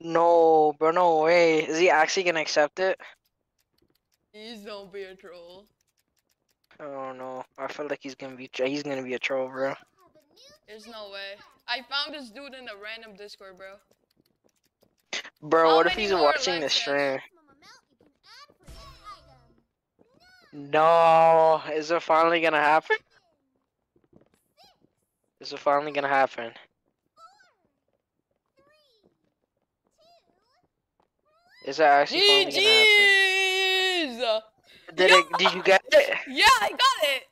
No, bro, no way. Is he actually gonna accept it? Please don't be a troll. Oh no, I feel like he's gonna be he's gonna be a troll, bro. There's no way. I found this dude in a random Discord, bro. Bro, How what if he's watching the stream? No, is it finally gonna happen? Is it finally gonna happen? Is it actually finally gonna happen? GG's! Did it? Did you get it? Yeah, I got it.